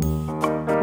Música